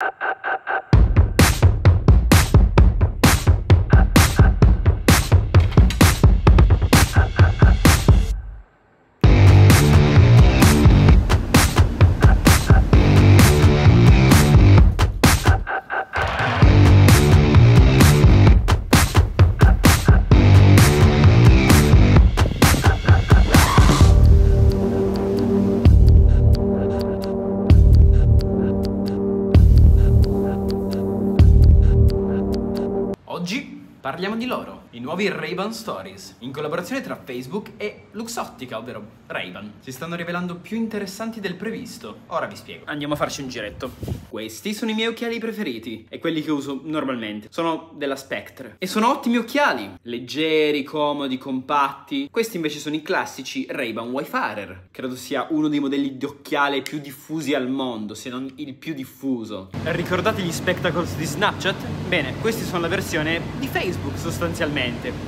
Uh, uh, uh, uh. Parliamo di loro, i nuovi Ray-Ban Stories, in collaborazione tra Facebook e Luxottica, ovvero Ray-Ban. Si stanno rivelando più interessanti del previsto. Ora vi spiego. Andiamo a farci un giretto. Questi sono i miei occhiali preferiti e quelli che uso normalmente. Sono della Spectre e sono ottimi occhiali, leggeri, comodi, compatti. Questi invece sono i classici Ray-Ban Wayfarer. Credo sia uno dei modelli di occhiale più diffusi al mondo, se non il più diffuso. Ricordate gli spectacles di Snapchat? Bene, questi sono la versione di Facebook sostanzialmente,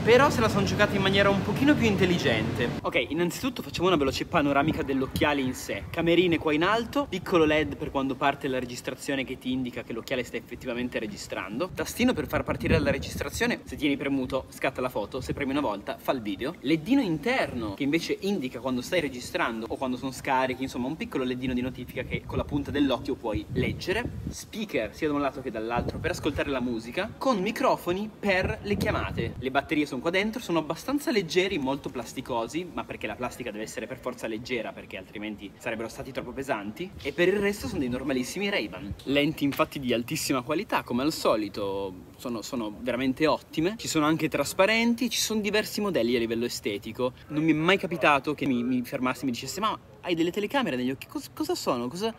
però se la sono giocata in maniera un pochino più intelligente. Ok, innanzitutto facciamo una veloce panoramica dell'occhiale in sé. Camerine qua in alto, piccolo LED per quando parte la registrazione che ti indica che l'occhiale sta effettivamente registrando. Tastino per far partire la registrazione, se tieni premuto scatta la foto, se premi una volta fa il video. LEDino interno che invece indica quando stai registrando o quando sono scarichi, insomma un piccolo LEDino di notifica che con la punta dell'occhio puoi leggere. Speaker sia da un lato che dall'altro per ascoltare la musica, con microfoni per le chiamate. Le batterie sono qua dentro, sono abbastanza leggeri, molto plasticosi, ma perché la plastica deve essere per forza leggera, perché altrimenti sarebbero stati troppo pesanti. E per il resto sono dei normalissimi Ray-Ban. Lenti infatti di altissima qualità, come al solito, sono, sono veramente ottime. Ci sono anche trasparenti, ci sono diversi modelli a livello estetico. Non mi è mai capitato che mi, mi fermassi e mi dicesse ma hai delle telecamere negli occhi, cosa, cosa sono? Cosa...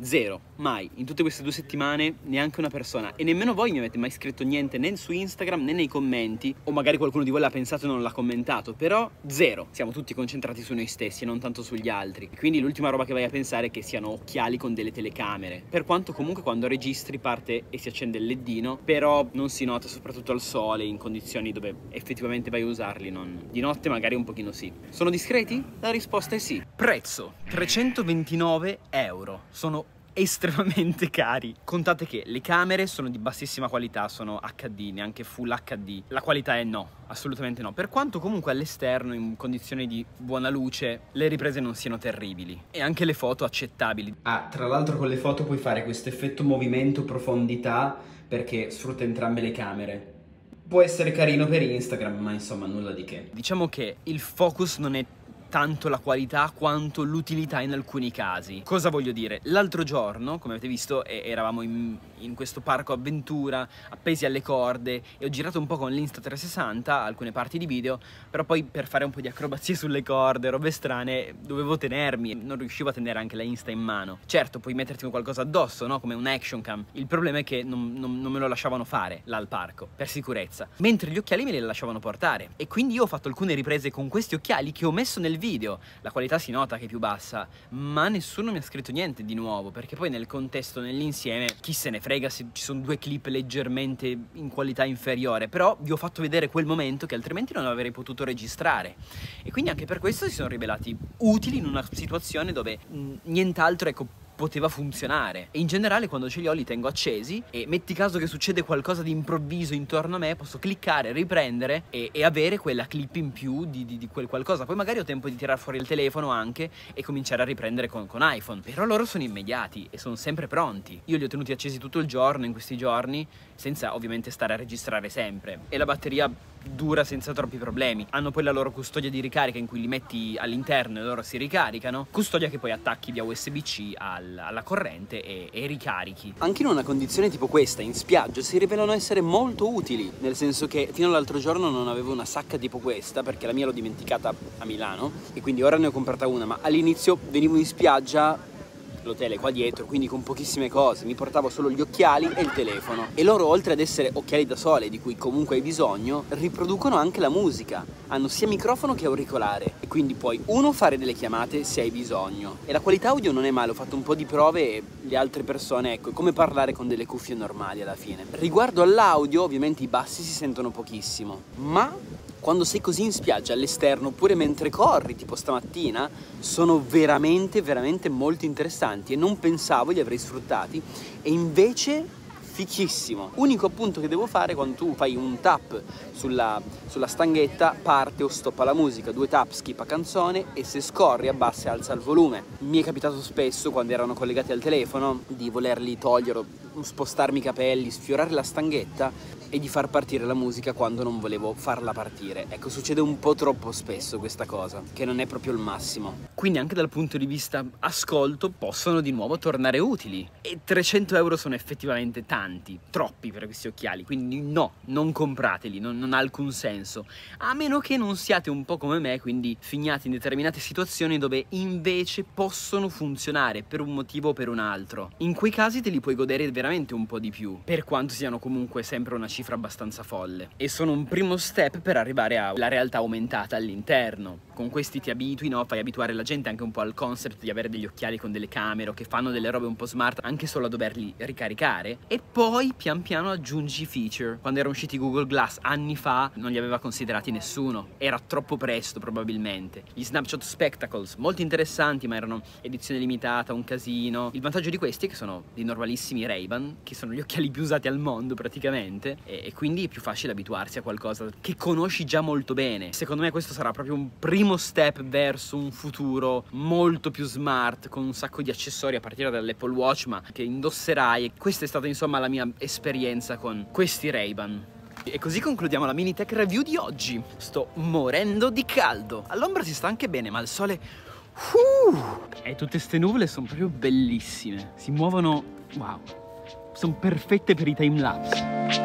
Zero, mai, in tutte queste due settimane neanche una persona. E nemmeno voi mi avete mai scritto niente né su Instagram né nei commenti. O magari qualcuno di voi l'ha pensato e non l'ha commentato, però zero, siamo tutti concentrati su noi stessi e non tanto sugli altri. Quindi l'ultima roba che vai a pensare è che siano occhiali con delle telecamere, per quanto comunque quando registri parte e si accende il leddino, però non si nota soprattutto al sole in condizioni dove effettivamente vai a usarli, non... di notte magari un pochino sì. Sono discreti? La risposta è sì. Prezzo 329 euro, sono estremamente cari. Contate che le camere sono di bassissima qualità, sono HD, neanche full HD. La qualità è no, assolutamente no. Per quanto comunque all'esterno, in condizioni di buona luce, le riprese non siano terribili. E anche le foto accettabili. Ah, tra l'altro con le foto puoi fare questo effetto movimento profondità perché sfrutta entrambe le camere. Può essere carino per Instagram, ma insomma nulla di che. Diciamo che il focus non è tanto la qualità quanto l'utilità in alcuni casi. Cosa voglio dire? L'altro giorno, come avete visto, eravamo in, in, questo parco avventura, appesi alle corde, e ho girato un po' con l'Insta360 alcune parti di video, però poi per fare un po' di acrobazie sulle corde, robe strane, dovevo tenermi non riuscivo a tenere anche la Insta in mano. Certo, puoi metterti qualcosa addosso, no? Come un action cam. Il problema è che non, non, non me lo lasciavano fare là al parco, per sicurezza. Mentre gli occhiali me li lasciavano portare. E quindi io ho fatto alcune riprese con questi occhiali che ho messo nel video video, la qualità si nota che è più bassa, ma nessuno mi ha scritto niente di nuovo, perché poi nel contesto, nell'insieme, chi se ne frega se ci sono due clip leggermente in qualità inferiore, però vi ho fatto vedere quel momento che altrimenti non avrei potuto registrare. E quindi anche per questo si sono rivelati utili in una situazione dove nient'altro, ecco, poteva funzionare. E in generale quando ce li ho li tengo accesi e metti caso che succede qualcosa di improvviso intorno a me, posso cliccare, riprendere e, e avere quella clip in più di, di, di, quel qualcosa. Poi magari ho tempo di tirare fuori il telefono anche e cominciare a riprendere con, con iPhone. Però loro sono immediati e sono sempre pronti. Io li ho tenuti accesi tutto il giorno in questi giorni, senza ovviamente stare a registrare sempre. E la batteria dura senza troppi problemi. Hanno poi la loro custodia di ricarica in cui li metti all'interno e loro si ricaricano. Custodia che poi attacchi via USB-C al, alla corrente e, e, ricarichi. Anche in una condizione tipo questa, in spiaggia, si rivelano essere molto utili. Nel senso che fino all'altro giorno non avevo una sacca tipo questa perché la mia l'ho dimenticata a Milano e quindi ora ne ho comprata una. Ma all'inizio venivo in spiaggia l'hotel è qua dietro, quindi con pochissime cose, mi portavo solo gli occhiali e il telefono. E loro, oltre ad essere occhiali da sole, di cui comunque hai bisogno, riproducono anche la musica. Hanno sia microfono che auricolare. E quindi puoi, uno, fare delle chiamate se hai bisogno. E la qualità audio non è male, ho fatto un po' di prove e le altre persone, ecco, è come parlare con delle cuffie normali alla fine. Riguardo all'audio, ovviamente i bassi si sentono pochissimo, ma quando sei così in spiaggia all'esterno oppure mentre corri, tipo stamattina, sono veramente, veramente molto interessanti e non pensavo li avrei sfruttati e invece fichissimo. Unico appunto che devo fare quando tu fai un tap sulla, sulla stanghetta, parte o stoppa la musica, due tap skippa canzone e se scorri abbassa e alza il volume. Mi è capitato spesso quando erano collegati al telefono di volerli togliere, spostarmi i capelli, sfiorare la stanghetta e di far partire la musica quando non volevo farla partire. Ecco, succede un po' troppo spesso questa cosa, che non è proprio il massimo. Quindi anche dal punto di vista ascolto possono di nuovo tornare utili. E 300 euro sono effettivamente tanti, troppi per questi occhiali, quindi no, non comprateli, non, non ha alcun senso. A meno che non siate un po' come me, quindi finiate in determinate situazioni dove invece possono funzionare per un motivo o per un altro. In quei casi te li puoi godere veramente un po' di più, per quanto siano comunque sempre una cifra cifra abbastanza folle e sono un primo step per arrivare alla realtà aumentata all'interno. Con questi ti abitui, no? Fai abituare la gente anche un po' al concept di avere degli occhiali con delle camere o che fanno delle robe un po' smart anche solo a doverli ricaricare e poi pian piano aggiungi feature. Quando erano usciti Google Glass anni fa non li aveva considerati nessuno, era troppo presto probabilmente. Gli Snapshot Spectacles, molto interessanti ma erano edizione limitata, un casino. Il vantaggio di questi è che sono dei normalissimi Ray-Ban, che sono gli occhiali più usati al mondo praticamente e, quindi è più facile abituarsi a qualcosa che conosci già molto bene. Secondo me questo sarà proprio un primo step verso un futuro molto più smart, con un sacco di accessori a partire dall'Apple Watch, ma che indosserai. E questa è stata insomma la mia esperienza con questi Ray-Ban. E così concludiamo la mini tech review di oggi. Sto morendo di caldo. All'ombra si sta anche bene, ma il sole... Uh! E tutte queste nuvole sono proprio bellissime. Si muovono... Wow. Sono perfette per i time lapse.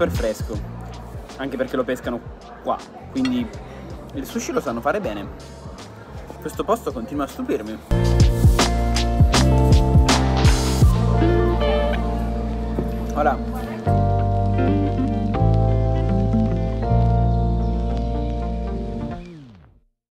super fresco, anche perché lo pescano qua, quindi il sushi lo sanno fare bene. Questo posto continua a stupirmi. Ora,